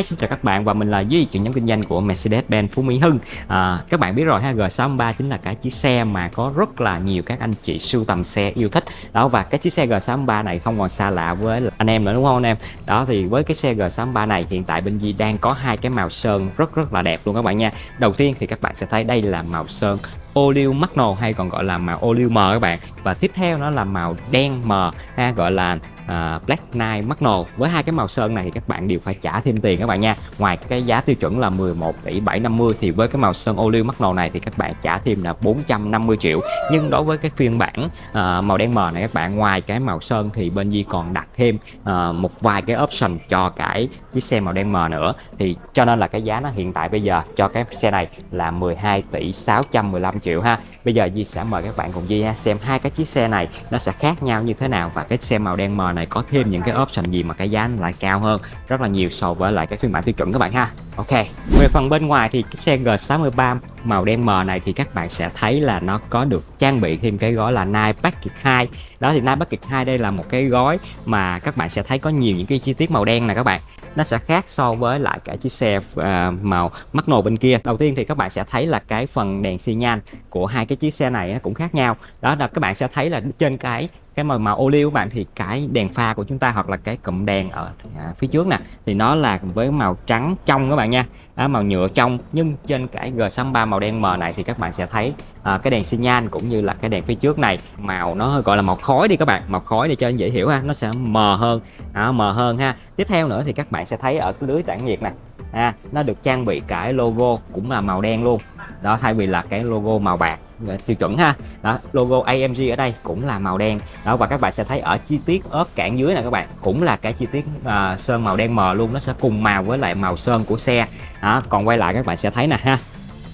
Hi, xin chào các bạn và mình là Duy, trưởng nhóm kinh doanh của Mercedes-Benz Phú Mỹ Hưng. À, các bạn biết rồi ha, G63 chính là cái chiếc xe mà có rất là nhiều các anh chị sưu tầm xe yêu thích. Đó và cái chiếc xe G63 này không còn xa lạ với anh em nữa đúng không anh em? Đó thì với cái xe G63 này hiện tại bên Duy đang có hai cái màu sơn rất rất là đẹp luôn các bạn nha. Đầu tiên thì các bạn sẽ thấy đây là màu sơn ô liu magno hay còn gọi là màu ô liu mờ các bạn. Và tiếp theo nó là màu đen mờ ha gọi là uh, Black night Magno với hai cái màu sơn này thì các bạn đều phải trả thêm tiền các bạn nha. Ngoài cái giá tiêu chuẩn là 11 tỷ 750 thì với cái màu sơn ô liu Magno này thì các bạn trả thêm là 450 triệu. Nhưng đối với cái phiên bản uh, màu đen mờ này các bạn ngoài cái màu sơn thì bên Di còn đặt thêm uh, một vài cái option cho cái chiếc xe màu đen mờ nữa. Thì cho nên là cái giá nó hiện tại bây giờ cho cái xe này là 12 tỷ 615 triệu ha. Bây giờ Di sẽ mời các bạn cùng Di ha, xem hai cái chiếc xe này nó sẽ khác nhau như thế nào và cái xe màu đen mờ này này có thêm những cái option gì mà cái giá lại cao hơn rất là nhiều so với lại cái phiên bản tiêu chuẩn các bạn ha. Ok, về phần bên ngoài thì cái xe G63 màu đen mờ này thì các bạn sẽ thấy là nó có được trang bị thêm cái gói là Night Package 2 đó thì Night Package 2 đây là một cái gói mà các bạn sẽ thấy có nhiều những cái chi tiết màu đen này các bạn nó sẽ khác so với lại cả chiếc xe uh, màu mắt nồi bên kia. Đầu tiên thì các bạn sẽ thấy là cái phần đèn xi nhan của hai cái chiếc xe này nó cũng khác nhau. Đó là các bạn sẽ thấy là trên cái cái màu màu ô liu của bạn thì cái đèn pha của chúng ta hoặc là cái cụm đèn ở à, phía trước nè thì nó là với màu trắng trong các bạn nha. À, màu nhựa trong nhưng trên cái G63 màu đen mờ này thì các bạn sẽ thấy à, cái đèn xi nhan cũng như là cái đèn phía trước này. Màu nó hơi gọi là màu khói đi các bạn màu khói để cho anh dễ hiểu ha nó sẽ mờ hơn. À, mờ hơn ha. Tiếp theo nữa thì các bạn sẽ thấy ở cái lưới tản nhiệt nè. À, nó được trang bị cái logo cũng là màu đen luôn đó thay vì là cái logo màu bạc ờ, tiêu chuẩn ha. Đó logo AMG ở đây cũng là màu đen. Đó và các bạn sẽ thấy ở chi tiết ốp cản dưới này các bạn cũng là cái chi tiết uh, sơn màu đen mờ luôn. Nó sẽ cùng màu với lại màu sơn của xe. Đó còn quay lại các bạn sẽ thấy nè ha.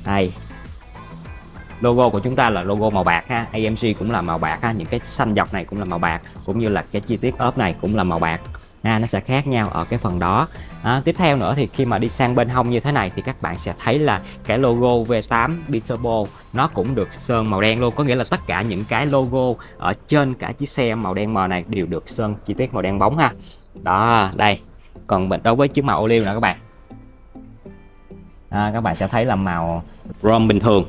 Đây. Logo của chúng ta là logo màu bạc ha. AMG cũng là màu bạc ha. Những cái xanh dọc này cũng là màu bạc cũng như là cái chi tiết ốp này cũng là màu bạc ha nó sẽ khác nhau ở cái phần đó. À, tiếp theo nữa thì khi mà đi sang bên hông như thế này thì các bạn sẽ thấy là cái logo V8 Biturbo nó cũng được sơn màu đen luôn. Có nghĩa là tất cả những cái logo ở trên cả chiếc xe màu đen mờ này đều được sơn chi tiết màu đen bóng ha. Đó đây còn đối với chiếc màu ô liu nè các bạn. À, các bạn sẽ thấy là màu chrome bình thường.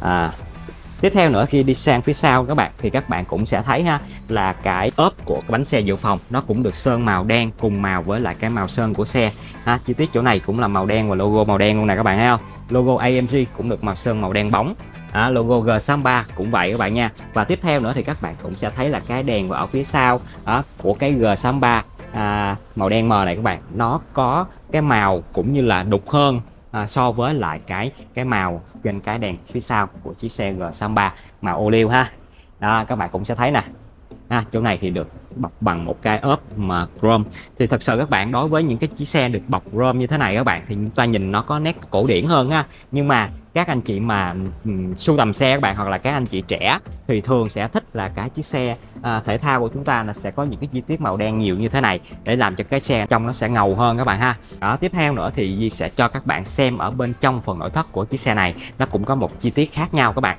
À, tiếp theo nữa khi đi sang phía sau các bạn thì các bạn cũng sẽ thấy ha là cái ốp của cái bánh xe dự phòng nó cũng được sơn màu đen cùng màu với lại cái màu sơn của xe. Ha chi tiết chỗ này cũng là màu đen và logo màu đen luôn nè các bạn thấy không? Logo AMG cũng được màu sơn màu đen bóng. À, logo G63 cũng vậy các bạn nha. Và tiếp theo nữa thì các bạn cũng sẽ thấy là cái đèn ở phía sau à, của cái G63 à, màu đen mờ này các bạn. Nó có cái màu cũng như là đục hơn à, so với lại cái cái màu trên cái đèn phía sau của chiếc xe G63 màu ô liu ha. Đó các bạn cũng sẽ thấy nè. À, chỗ này thì được bọc bằng một cái ốp mà chrome. Thì thật sự các bạn đối với những cái chiếc xe được bọc chrome như thế này các bạn thì chúng ta nhìn nó có nét cổ điển hơn ha nhưng mà các anh chị mà um, sưu tầm xe các bạn hoặc là các anh chị trẻ thì thường sẽ thích là cái chiếc xe à, thể thao của chúng ta là sẽ có những cái chi tiết màu đen nhiều như thế này để làm cho cái xe trong nó sẽ ngầu hơn các bạn ha. Đó tiếp theo nữa thì Di sẽ cho các bạn xem ở bên trong phần nội thất của chiếc xe này nó cũng có một chi tiết khác nhau các bạn.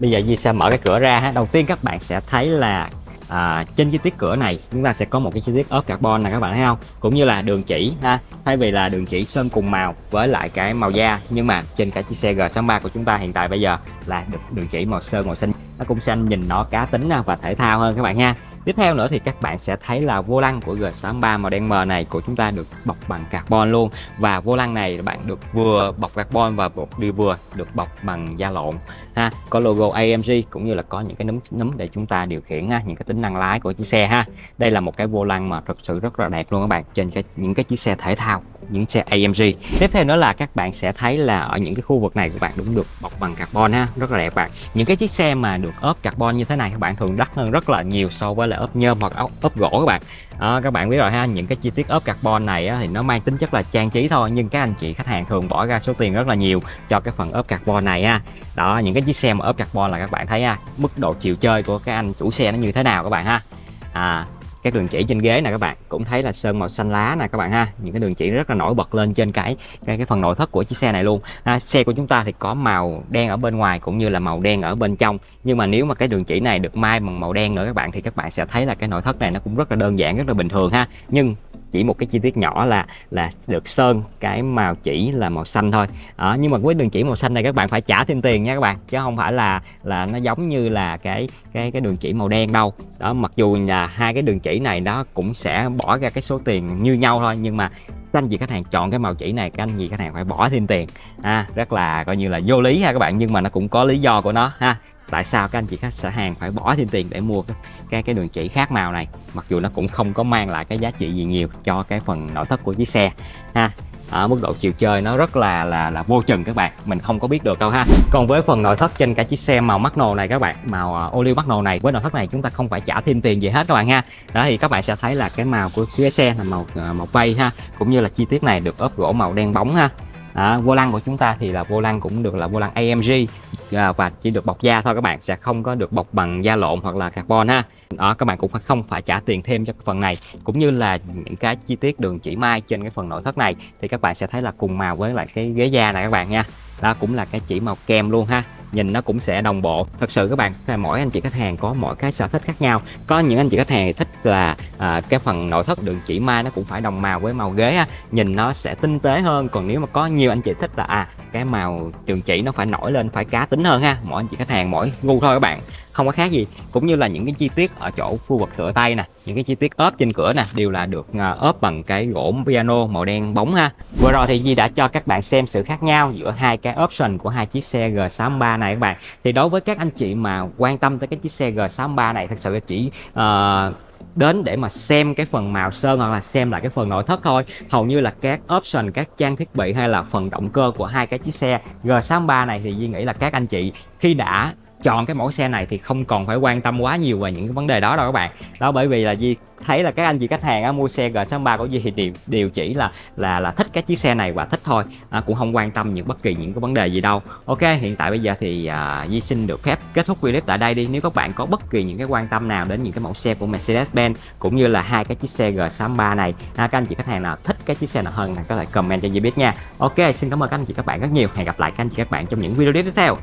Bây giờ Di sẽ mở cái cửa ra ha. Đầu tiên các bạn sẽ thấy là à, trên chi tiết cửa này chúng ta sẽ có một cái chi tiết ốp carbon này các bạn thấy không? Cũng như là đường chỉ ha? Thay vì là đường chỉ sơn cùng màu với lại cái màu da nhưng mà trên cái chiếc xe G63 của chúng ta hiện tại bây giờ là được đường chỉ màu sơn màu xanh nó cũng sẽ nhìn nó cá tính à, và thể thao hơn các bạn nha Tiếp theo nữa thì các bạn sẽ thấy là vô lăng của G63 màu đen mờ này của chúng ta được bọc bằng carbon luôn. Và vô lăng này bạn được vừa bọc carbon và một đi vừa được bọc bằng da lộn, ha. Có logo AMG cũng như là có những cái núm núm để chúng ta điều khiển ha những cái tính năng lái của chiếc xe ha. Đây là một cái vô lăng mà thực sự rất là đẹp luôn các bạn, trên cái, những cái chiếc xe thể thao những xe AMG tiếp theo nữa là các bạn sẽ thấy là ở những cái khu vực này các bạn đúng được bọc bằng carbon ha rất là đẹp bạn. Những cái chiếc xe mà được ốp carbon như thế này các bạn thường đắt hơn rất là nhiều so với là ốp nhôm hoặc ốp gỗ các bạn. À, các bạn biết rồi ha những cái chi tiết ốp carbon này á, thì nó mang tính chất là trang trí thôi nhưng các anh chị khách hàng thường bỏ ra số tiền rất là nhiều cho cái phần ốp carbon này ha. Đó những cái chiếc xe mà ốp carbon là các bạn thấy ha mức độ chịu chơi của cái anh chủ xe nó như thế nào các bạn ha. À các đường chỉ trên ghế này các bạn. Cũng thấy là sơn màu xanh lá nè các bạn ha. Những cái đường chỉ rất là nổi bật lên trên cái cái, cái phần nội thất của chiếc xe này luôn. À, xe của chúng ta thì có màu đen ở bên ngoài cũng như là màu đen ở bên trong. Nhưng mà nếu mà cái đường chỉ này được mai bằng màu đen nữa các bạn thì các bạn sẽ thấy là cái nội thất này nó cũng rất là đơn giản rất là bình thường ha. Nhưng chỉ một cái chi tiết nhỏ là là được sơn cái màu chỉ là màu xanh thôi. Đó, nhưng mà với đường chỉ màu xanh này các bạn phải trả thêm tiền nha các bạn chứ không phải là là nó giống như là cái cái cái đường chỉ màu đen đâu. Đó mặc dù là hai cái đường chỉ này nó cũng sẽ bỏ ra cái số tiền như nhau thôi nhưng mà các anh chị khách hàng chọn cái màu chỉ này các anh chị khách hàng phải bỏ thêm tiền. Ha rất là coi như là vô lý ha các bạn nhưng mà nó cũng có lý do của nó ha. Tại sao các anh chị khách hàng phải bỏ thêm tiền để mua cái cái, cái đường chỉ khác màu này? Mặc dù nó cũng không có mang lại cái giá trị gì nhiều cho cái phần nội thất của chiếc xe ha à, mức độ chiều chơi nó rất là là là vô chừng các bạn. Mình không có biết được đâu ha. Còn với phần nội thất trên cả chiếc xe màu mắt nồ này các bạn màu à, ô liu mắt nồ này với nội thất này chúng ta không phải trả thêm tiền gì hết các bạn ha. Đó thì các bạn sẽ thấy là cái màu của chiếc xe là màu à, màu bay ha cũng như là chi tiết này được ốp gỗ màu đen bóng ha à, vô lăng của chúng ta thì là vô lăng cũng được là vô lăng AMG à, và chỉ được bọc da thôi các bạn sẽ không có được bọc bằng da lộn hoặc là carbon ha. Đó các bạn cũng không phải trả tiền thêm cho cái phần này cũng như là những cái chi tiết đường chỉ mai trên cái phần nội thất này thì các bạn sẽ thấy là cùng màu với lại cái ghế da này các bạn nha đó cũng là cái chỉ màu kem luôn ha. Nhìn nó cũng sẽ đồng bộ. Thật sự các bạn mỗi anh chị khách hàng có mỗi cái sở thích khác nhau. Có những anh chị khách hàng thích là à, cái phần nội thất đường chỉ mai nó cũng phải đồng màu với màu ghế ha. nhìn nó sẽ tinh tế hơn. Còn nếu mà có nhiều anh chị thích là à cái màu trường chỉ nó phải nổi lên phải cá tính hơn ha. Mỗi anh chị khách hàng mỗi ngu thôi các bạn. Không có khác gì. Cũng như là những cái chi tiết ở chỗ khu vực cửa tay nè những cái chi tiết ốp trên cửa nè đều là được à, ốp bằng cái gỗ piano màu đen bóng ha. Vừa rồi thì Di đã cho các bạn xem sự khác nhau giữa hai cái option của hai chiếc xe G63 này các bạn. Thì đối với các anh chị mà quan tâm tới cái chiếc xe G63 này thật sự chỉ uh, đến để mà xem cái phần màu sơn hoặc là xem lại cái phần nội thất thôi. Hầu như là các option, các trang thiết bị hay là phần động cơ của hai cái chiếc xe G63 này thì Duy nghĩ là các anh chị khi đã chọn cái mẫu xe này thì không còn phải quan tâm quá nhiều về những cái vấn đề đó đâu các bạn. Đó bởi vì là Di thấy là các anh chị khách hàng á, mua xe G63 của Di thì đều, đều chỉ là là là thích cái chiếc xe này và thích thôi. À, cũng không quan tâm những bất kỳ những cái vấn đề gì đâu. Ok hiện tại bây giờ thì à, Di xin được phép kết thúc video tại đây đi. Nếu các bạn có bất kỳ những cái quan tâm nào đến những cái mẫu xe của Mercedes-Benz cũng như là hai cái chiếc xe G63 này à, các anh chị khách hàng nào thích cái chiếc xe nào hơn thì có thể comment cho Di biết nha. Ok xin cảm ơn các anh chị các bạn rất nhiều. Hẹn gặp lại các anh chị các bạn trong những video tiếp theo.